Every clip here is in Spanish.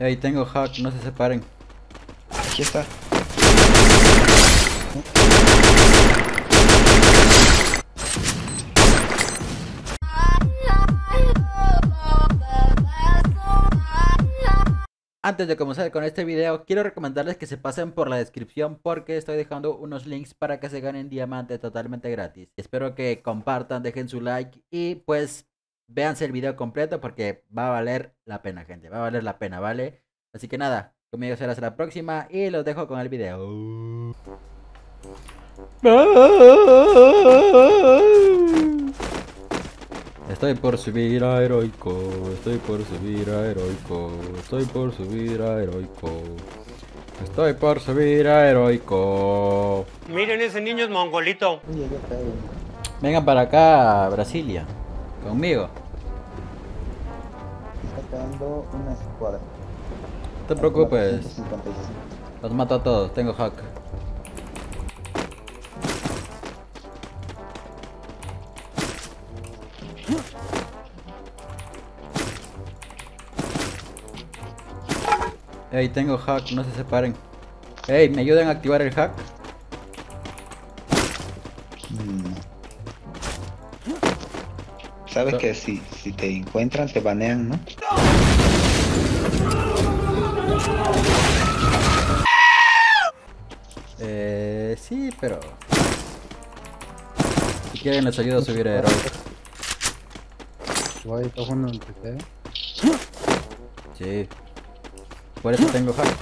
Ey, tengo hack, no se separen. Aquí está. Antes de comenzar con este video, quiero recomendarles que se pasen por la descripción porque estoy dejando unos links para que se ganen diamantes totalmente gratis. Espero que compartan, dejen su like y pues véanse el video completo porque va a valer la pena, gente. Va a valer la pena, ¿vale? Así que nada, conmigo será hasta la próxima y los dejo con el video. Estoy por subir a heroico, estoy por subir a heroico, estoy por subir a heroico. Estoy por subir a heroico. Miren, ese niño es mongolito. Vengan para acá, Brasilia. Conmigo. Una escuadra. No te preocupes. 156. Los mato a todos, tengo hack. Ey, tengo hack, no se separen. Ey, ¿me ayudan a activar el hack? Mm, Sabes que si, si te encuentran te banean, ¿no? Eh, sí, pero... Si quieren les ayudo a subir a heroico. Guay, está jugando en PC. Sí. Por eso tengo hack.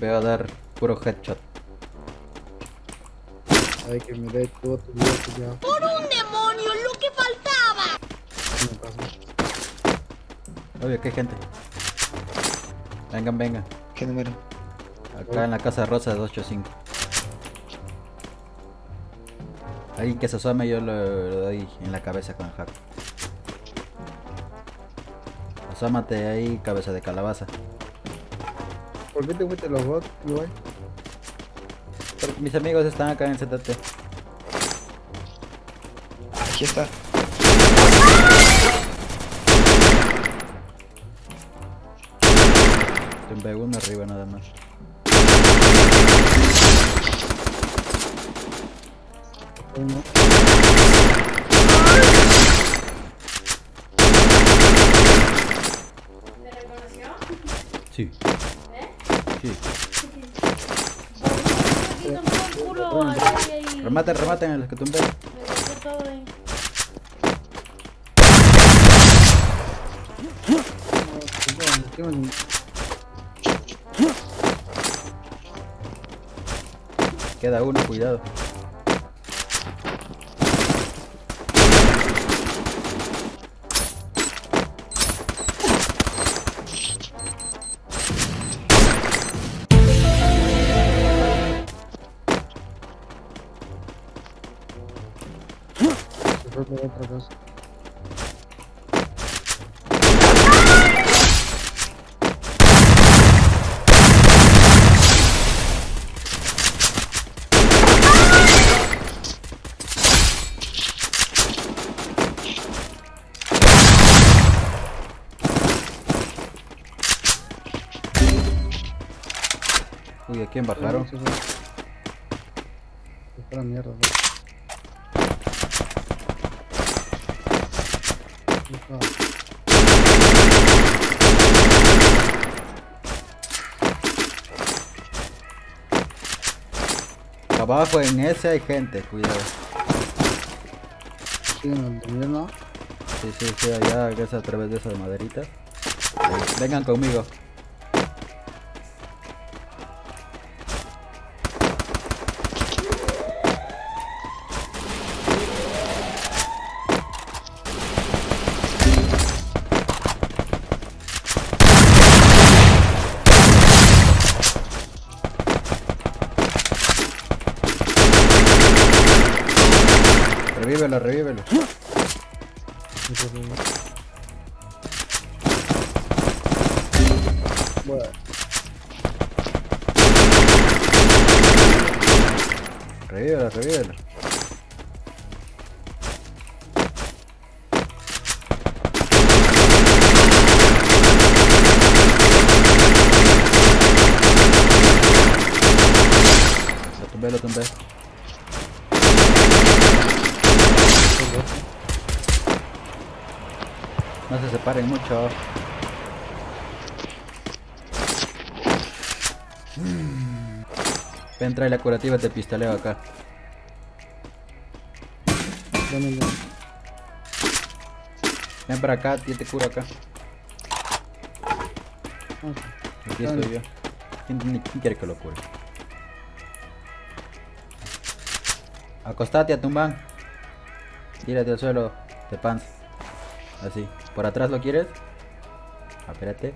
Voy a dar puro headshot. Ay, que me todo tu vida ya. ¡Por un demonio! ¡Lo que faltaba! ¿Qué me Obvio que hay gente. Vengan, vengan. ¿Qué número? Acá en la casa rosa de 285. Alguien que se asome yo lo, lo doy en la cabeza con el hack. Asómate ahí, cabeza de calabaza. ¿Por qué te fuiste los bots? Porque mis amigos están acá en el ZT. Aquí está. Tumbé uno arriba nada más. Uno. ¿Me reconoció? Sí. ¿Eh? Sí. Aquí tomó el culo ahí, ahí. Rematen, rematen a los que tumbé. Me todo Queda uno, cuidado. Quién bajaron? Se fue. Se fue a la mierda, está. Abajo en ese hay gente, cuidado. Sí, en el. Sí, sí, sí, allá, que es a través de esa maderita. Ahí, Vengan conmigo. Revívelo, revívelo. Bueno. Revívelo, revívelo. Lo tumbé, lo tumbé. No se separen mucho. Mm. Ven, trae la curativa, te pistoleo acá. Dame, dame. Ven para acá, yo te curo acá. Aquí estoy yo. ¿Quién, quién quiere que lo cure? Acostate a tumbán. Tírate al suelo de pants. Así. ¿Por atrás lo quieres? Ah, espérate.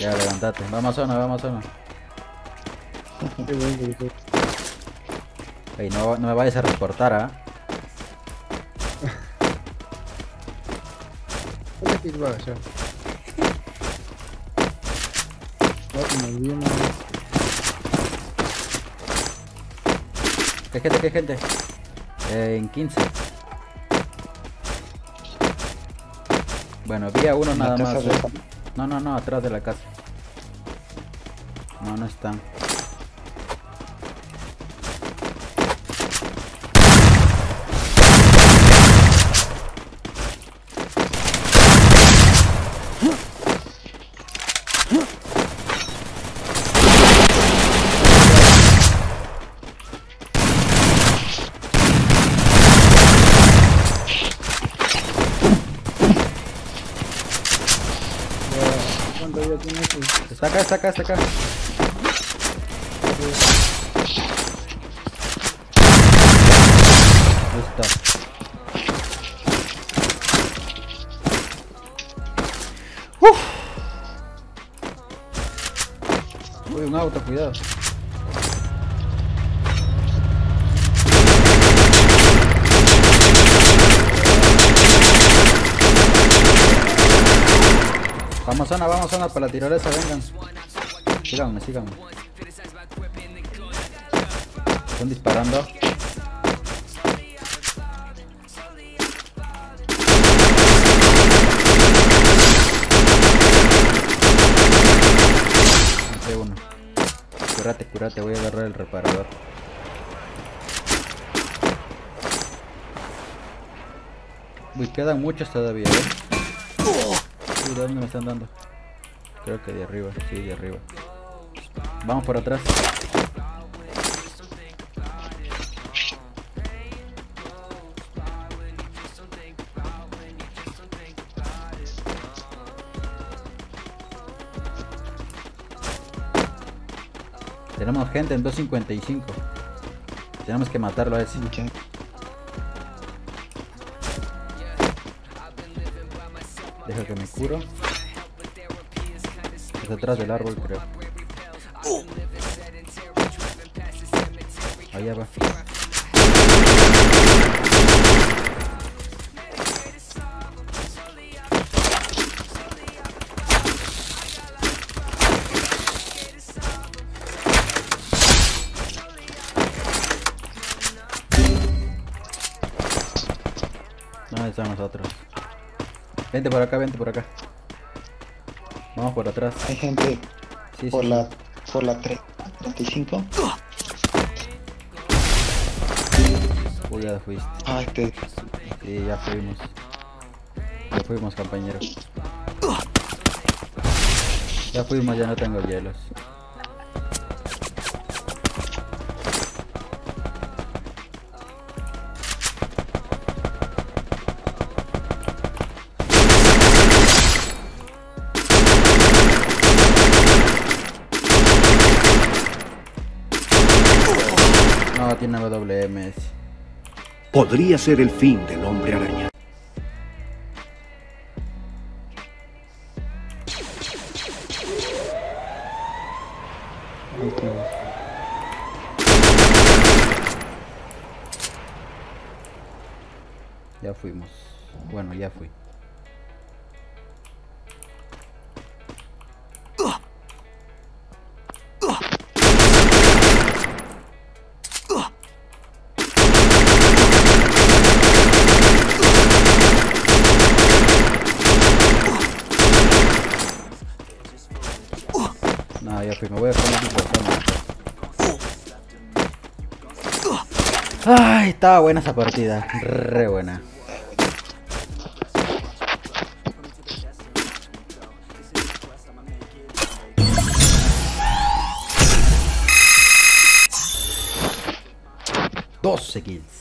Ya, levantate. Vamos a zona, vamos a zona. Ey, no, no me vayas a reportar, ¿ah? ¿no? ¿Qué gente, qué gente? Eh, en 15. Bueno, había uno nada más. de- eh. No, no, no, atrás de la casa. No, no están. Ya, ¿Cuánto ya tiene eso? Está acá, está acá, está acá. Listo. Uf. Uy, un auto, cuidado. Vamos zona, vamos zona para la tirolesa, vengan. Síganme, síganme. Están disparando. Uno. Curate, curate, voy a agarrar el reparador. Uy, quedan muchos todavía, ¿eh? Uy, ¿de dónde me están dando? Creo que de arriba, sí, de arriba. Vamos por atrás. Tenemos gente en 255. Tenemos que matarlo a ese. Deja que me curo. Es atrás del árbol, creo. Allá va. Vente por acá, vente por acá. Vamos por atrás. Hay gente Sí, por sí. la por la tre- 35. Uy, ya fuiste. Ah, este Sí, ya fuimos. Ya fuimos, compañero. Ya fuimos, ya no tengo hielos. Tiene WMS. Podría ser el fin del hombre araña. Ay, estaba buena esa partida. Re buena. Doce kills.